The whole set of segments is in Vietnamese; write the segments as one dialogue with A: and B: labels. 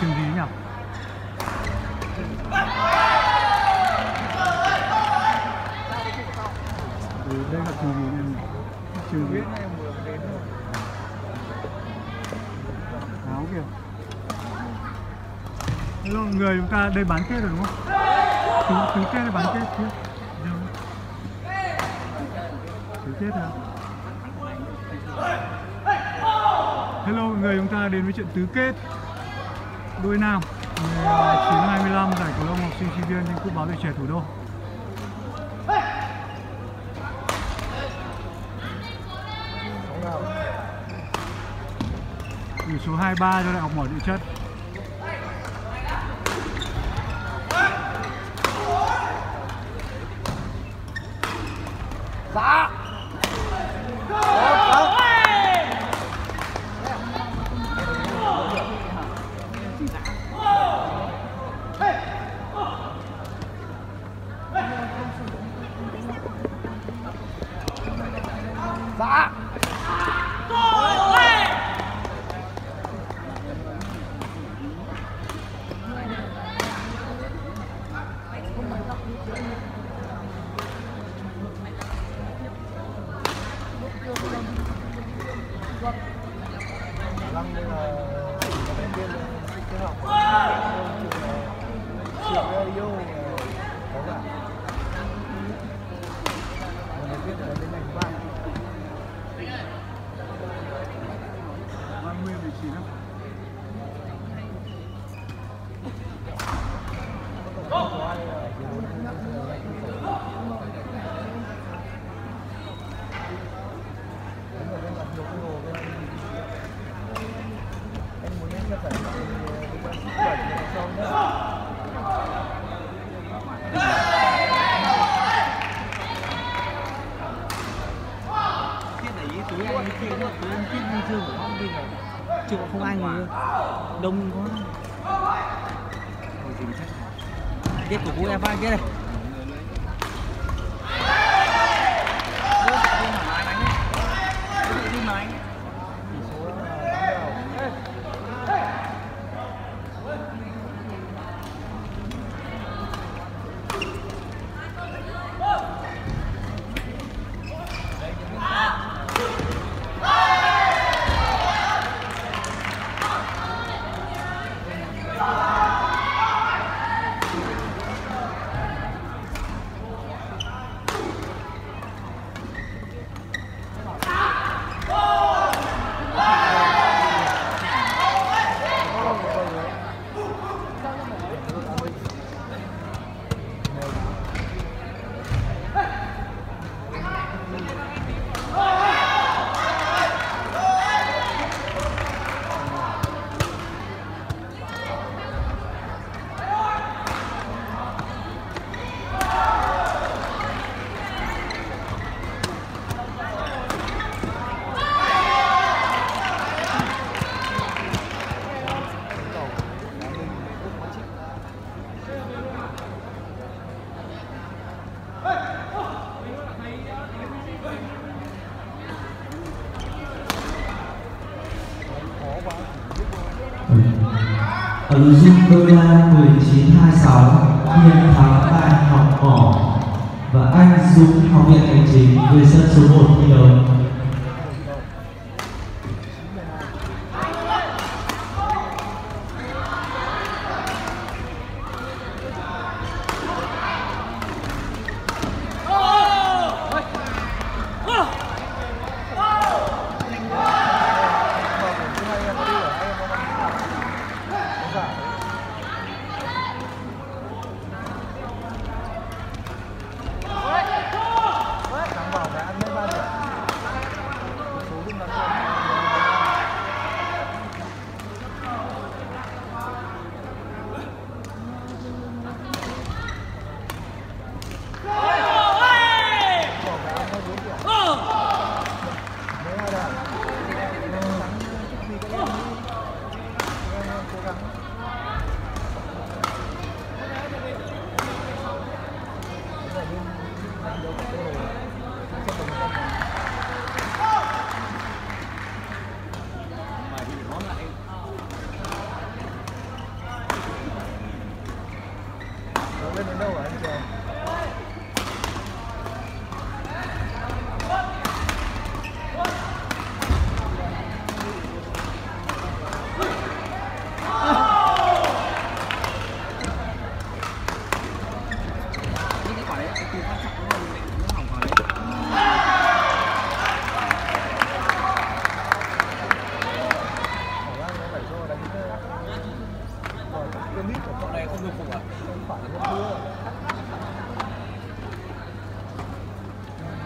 A: trường gì nhỉ ừ, đây là trường gì nhỉ trường gì áo kìa Hello, người chúng ta đây bán kết rồi đúng không? Tứ, tứ kết hay bán kết chưa? Đâu? Tứ kết hả? Hello, người chúng ta đến với trận tứ kết đôi nam 1925 giải cầu lông học sinh sinh viên trên cúp báo tuổi trẻ thủ đô. Tỷ số 23 cho đại học mỏ địa chất.
B: Dạ. Dạ. Yeah.
C: Tiết của cô em vai kia
B: đây.
D: Ứng dụng đôi la 1926 hiện thắng tại học mỏ và anh Dũng học viện hành chính với sân số 1 thi đấu.
B: cái nít của bọn này không được phục à? Không phải là không thua.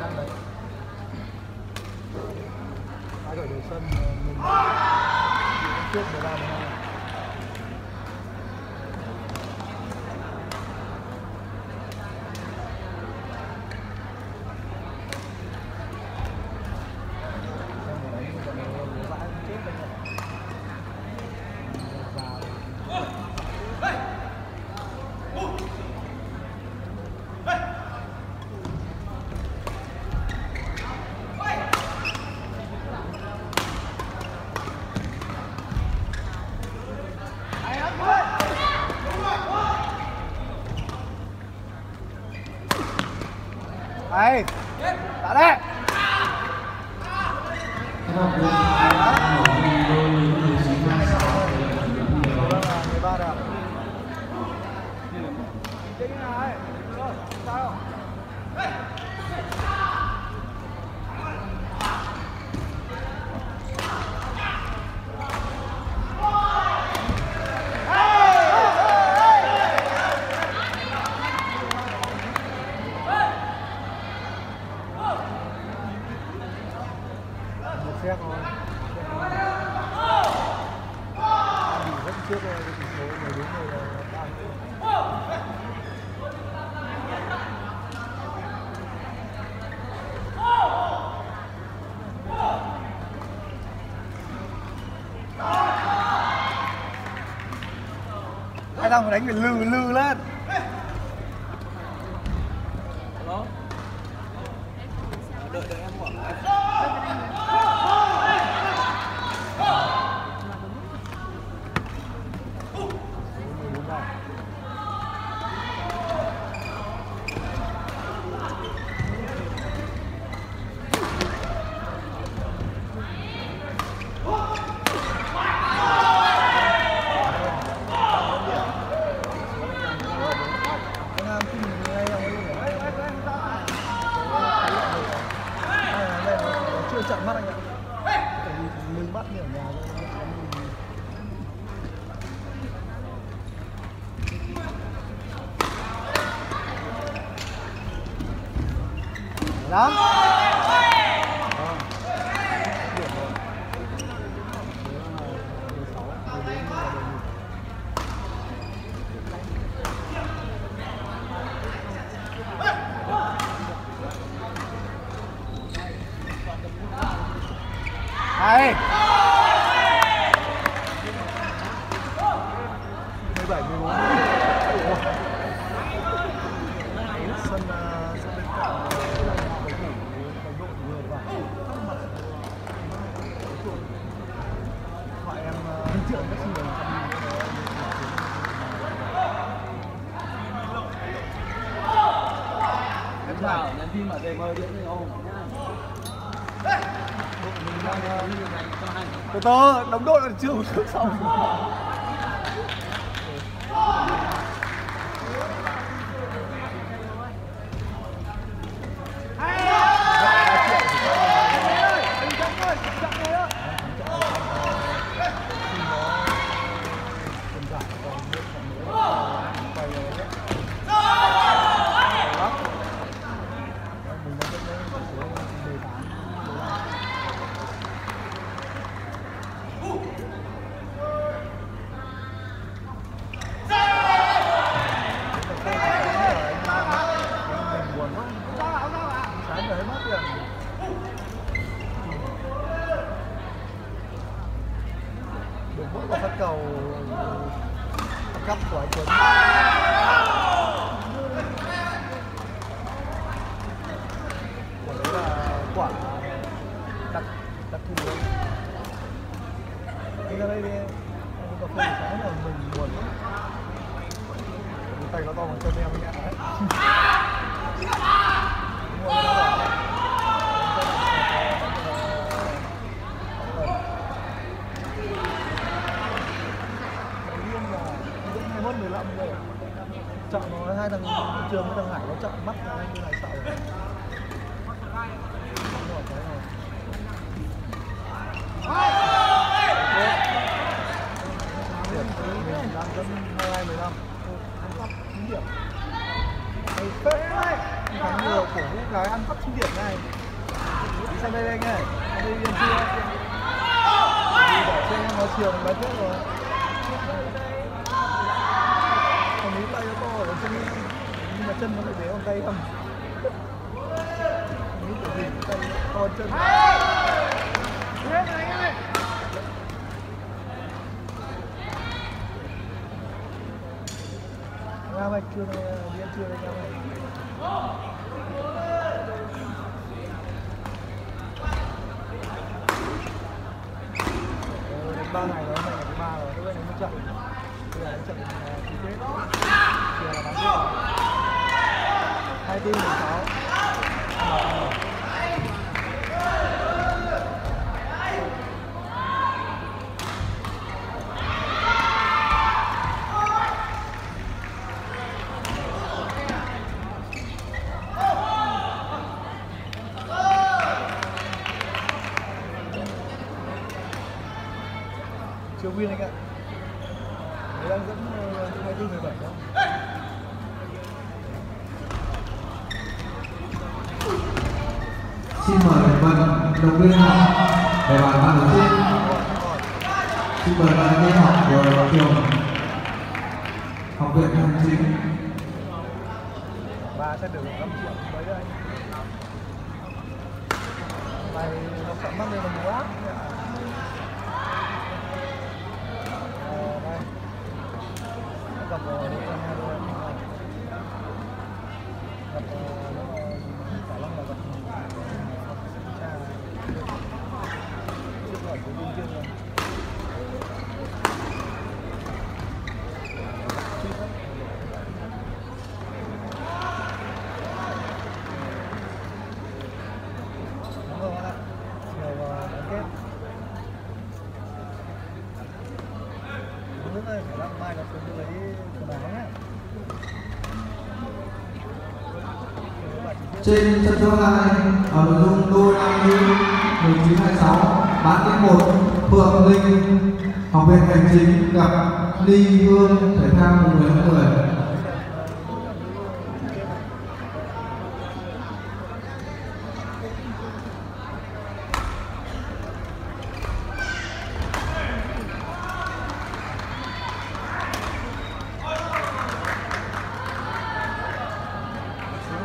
B: Đang đấy. Hai đội đầu sân mình trước 13 12
D: Các bạn ơi, hỏi đôi 19 26
B: Đó là 13 đẹp. Chính này. Rồi, sao? Một xét thôi. vẫn trước ờ, rồi, tỷ số 14 người là ba. Hai thằng đánh phải lừ lừ lên. Hello?
C: đợi đợi em khoảng
B: này 17 14. Ủa. Sân sân bên cạnh em hình tượng các sinh
C: em chào nhắn tin mà đề mời điện thì ông mình đang ờ, như này cho hai
B: từ từ đồng đội là chưa xong. được mỗi một phát cầu phát trường với thằng Hải nó chậm mắt là anh như này sợ rồi. Đúng đang dẫn 22 15. Ăn 9 điểm. Ê, phết đấy. Thằng nhiều cổ vũ cái ăn phát 9 điểm này. Đi sang đây đây anh. Sang đây điên chưa? Đi để xem em nó chiều mình bán rồi còn nghĩ tay nó to ở chân nhưng mà chân nó lại để bằng tay không? Nghĩ kiểu gì tay nó to chân. Ra mày chưa đi ăn chưa đây ra mày ờ, ba ngày rồi, hôm ngày thứ ba rồi, lúc này nó chậm. Bây giờ nó chậm ờ, ký kết là bán kết hai 24, 16 chưa win anh ạ Mới đang dẫn ờ, 24 17 thôi
D: Xin mời Vân động viên học để bàn ban đầu tiên. Xin mời bạn em học của trường học viện hành chính
B: và sẽ được 5 triệu mấy đây mày nó sợ mắc lên một quá. Ờ, đây Nó gặp rồi.
D: trên sân số 2 ở nội dung đôi nam nữ 1926 bán kết một, Phượng Linh, học viện hành chính gặp Ly Hương thể thao mùng 10 tháng 10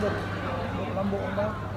D: Thank you làm bộ không bác